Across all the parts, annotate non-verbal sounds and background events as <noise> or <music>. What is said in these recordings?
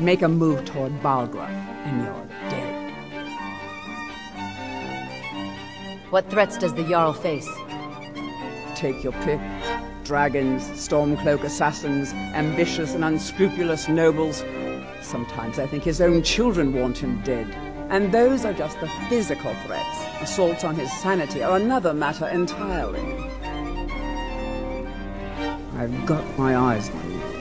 Make a move toward Balgruuf, and you're dead. What threats does the Jarl face? Take your pick. Dragons, Stormcloak assassins, ambitious and unscrupulous nobles. Sometimes I think his own children want him dead. And those are just the physical threats. Assaults on his sanity are another matter entirely. I've got my eyes on you.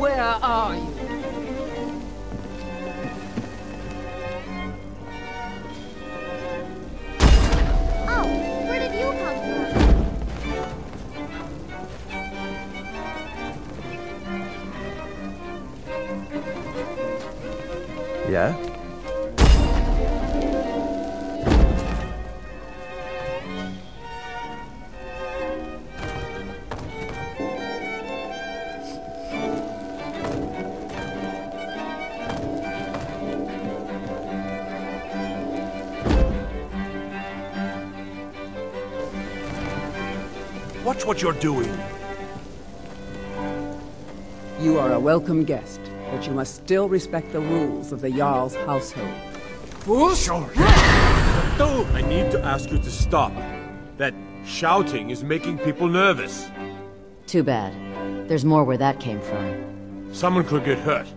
Where are you? Oh, where did you come from? Yeah? What you're doing. You are a welcome guest, but you must still respect the rules of the Jarl's household. Sure. I need to ask you to stop. That shouting is making people nervous. Too bad. There's more where that came from. Someone could get hurt.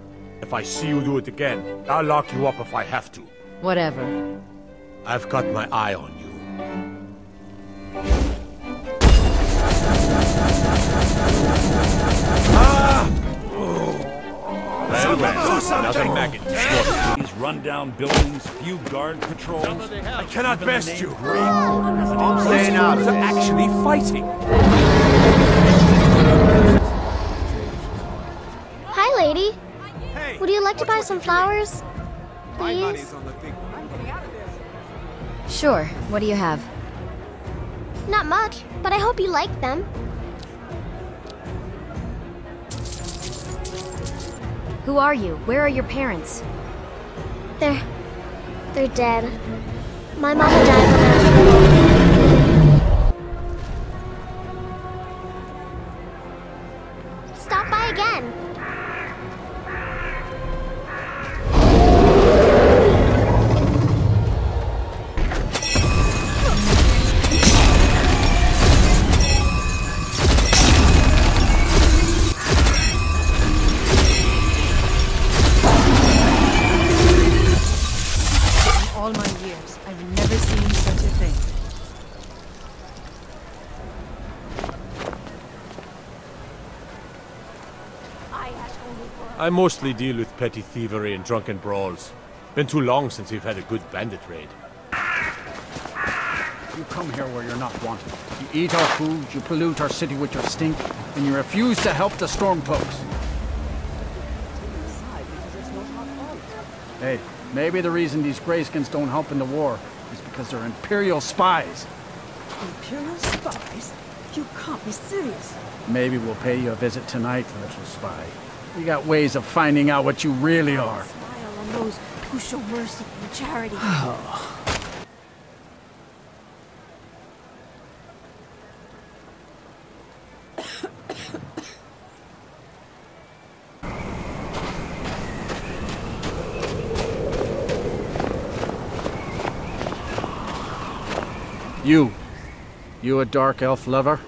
If I see you do it again, I'll lock you up if I have to. Whatever. I've got my eye on you. Nothing maggot. These rundown buildings, few guard patrols. I cannot best you. I'm staying out. Are actually fighting. Hi, lady. Would you like to buy some flowers? Please? Sure. What do you have? Not much, but I hope you like them. Who are you? Where are your parents? They're. they're dead. My mama died when I was I mostly deal with petty thievery and drunken brawls. Been too long since we've had a good bandit raid. You come here where you're not wanted. You eat our food, you pollute our city with your stink, and you refuse to help the Stormcloaks. Hey, maybe the reason these Greyskins don't help in the war is because they're Imperial spies. Imperial spies? You can't be serious. Maybe we'll pay you a visit tonight, little spy. We got ways of finding out what you really are. Smile on those who show mercy and charity. <sighs> You. You a dark elf lover?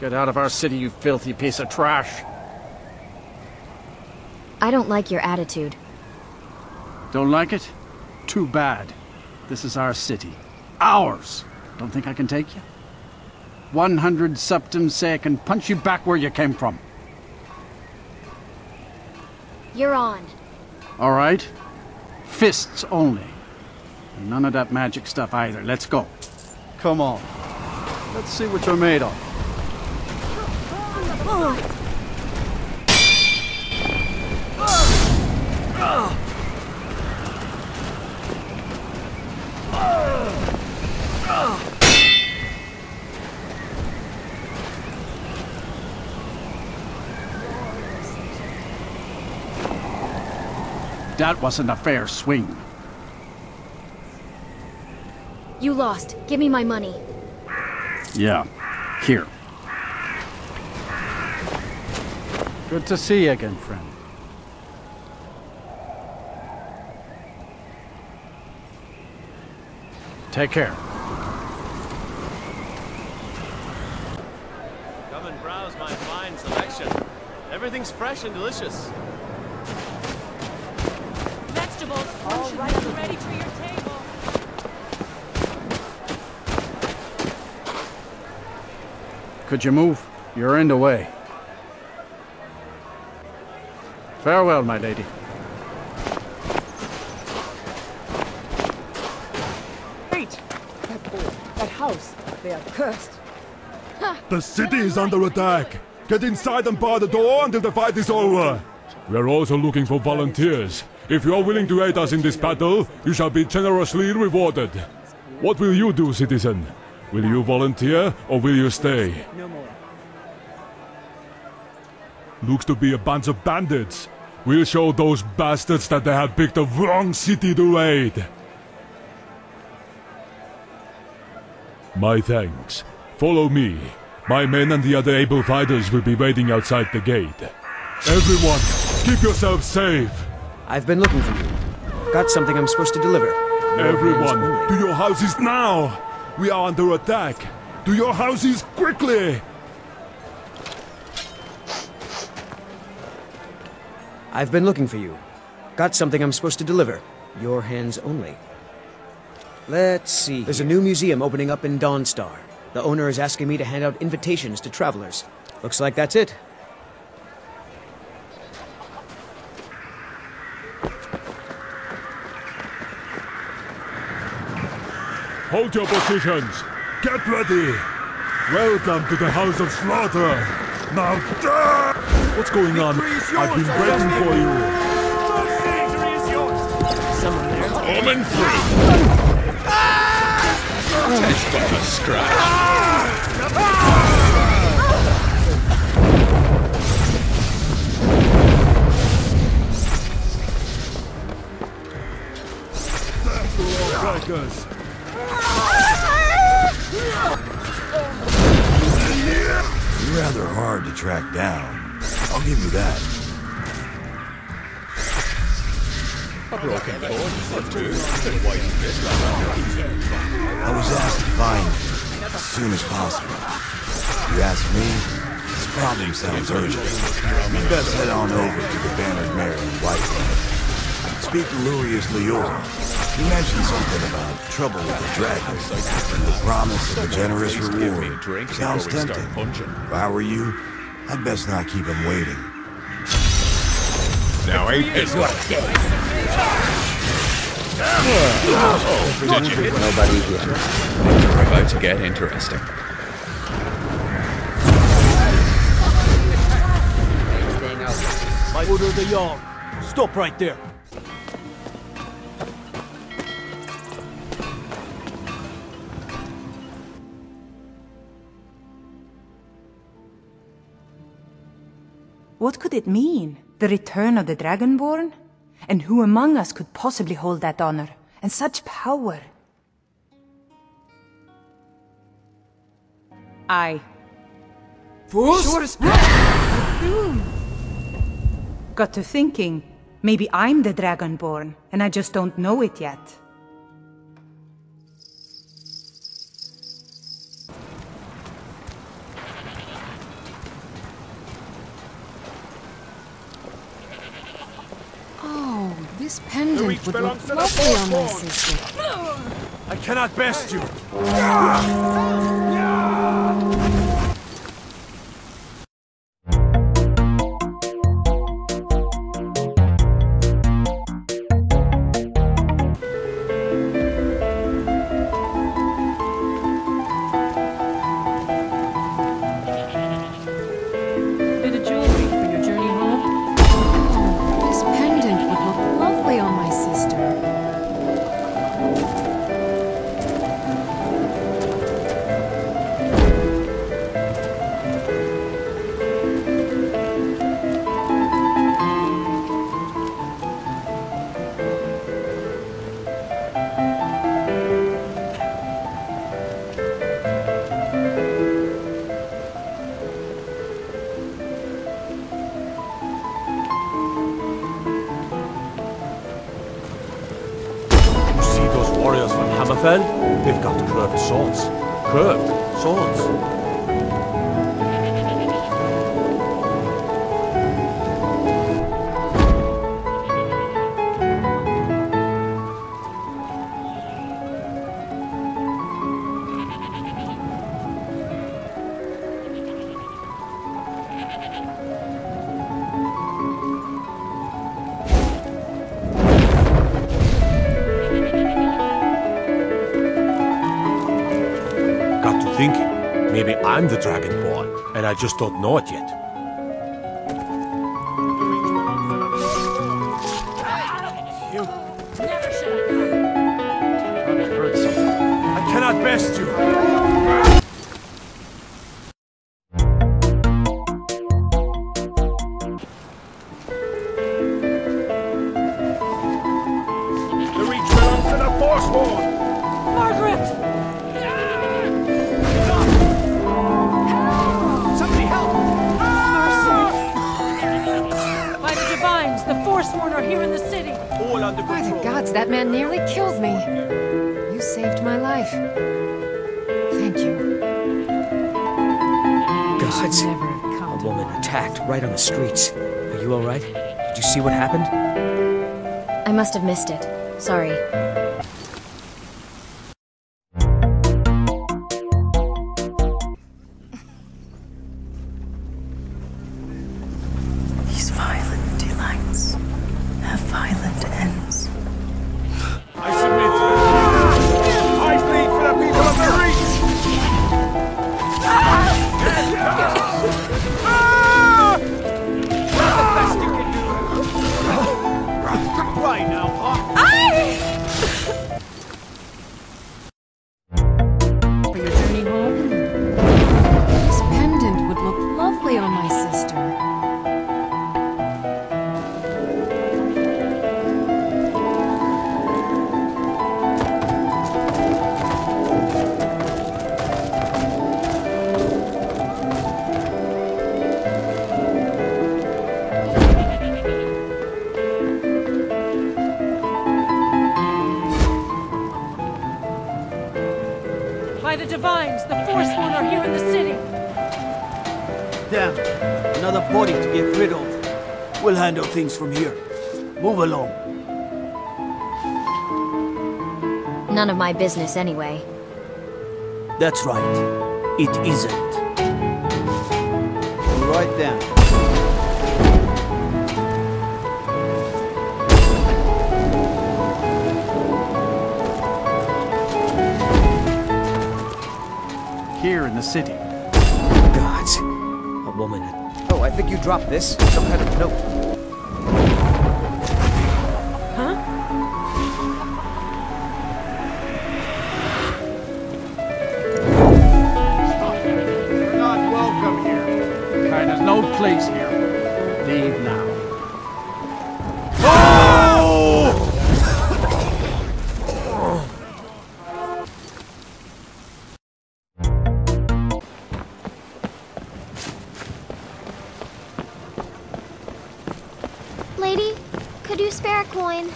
Get out of our city, you filthy piece of trash. I don't like your attitude. Don't like it? Too bad. This is our city. Ours! Don't think I can take you? 100 septims say I can punch you back where you came from. You're on. All right? Fists only. And none of that magic stuff either. Let's go. Come on. Let's see what you're made of. That wasn't a fair swing. You lost. Give me my money. Yeah. Here. Good to see you again, friend. Take care. Come and browse my fine selection. Everything's fresh and delicious. All right, ready for your table. Could you move? You're in the way. Farewell, my lady. Wait! That boy, that house, they are cursed. The city is under attack. Get inside and bar the door until the fight is over. We are also looking for volunteers. If you are willing to aid us in this battle, you shall be generously rewarded. What will you do, citizen? Will you volunteer or will you stay? No more. Looks to be a bunch of bandits. We'll show those bastards that they have picked the wrong city to raid. My thanks. Follow me. My men and the other able fighters will be waiting outside the gate. Everyone, keep yourselves safe. I've been looking for you. Got something I'm supposed to deliver. Everyone, to your houses now! We are under attack! To your houses quickly! I've been looking for you. Got something I'm supposed to deliver. Your hands only. Let's see. There's a new museum opening up in Dawnstar. The owner is asking me to hand out invitations to travelers. Looks like that's it. Hold your positions! Get ready! Welcome to the House of Slaughter! Now, die! What's going on? I've been waiting for you! Coming through! That's but a scratch. Strikers! Rather hard to track down. I'll give you that. Broken bones for two. I was asked to find you as soon as possible. If you ask me, this problem sounds urgent. We best head on over to the Bannered Mare in White. Speak to Lurius Leora. He mentioned something about trouble with the dragons and the promise of a generous Give me a reward. Sounds before we start tempting. punching. If I were you, I'd best not keep him waiting. Now ain't this what? Did you hit Nobody here. We're about to get interesting. My order the yard. Stop right there. What could it mean? The return of the Dragonborn? And who among us could possibly hold that honor? And such power? I. Got to thinking, maybe I'm the Dragonborn, and I just don't know it yet. This pendant would look lovely on my sister. I cannot best you! Ah! Sister. Fell, they've got curved swords. Curved swords. Maybe I'm the Dragonborn, and I just don't know it yet. Gods. Never have come A woman attacked right on the streets. Are you alright? Did you see what happened? I must have missed it. Sorry. We'll handle things from here. Move along. None of my business anyway. That's right. It isn't. Right down. Here in the city. Gods. A woman. Oh, I think you dropped this. Some kind of note. Lady, could you spare a coin?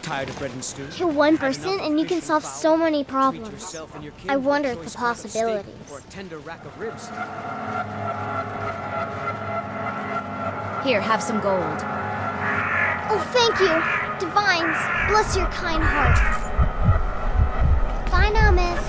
Tired of bread and stew? Kill one person and you can solve so many problems. I wonder at the possibilities. Or a tender rack of ribs. Here, have some gold. Oh, thank you. Divines, bless your kind heart. Bye now, miss.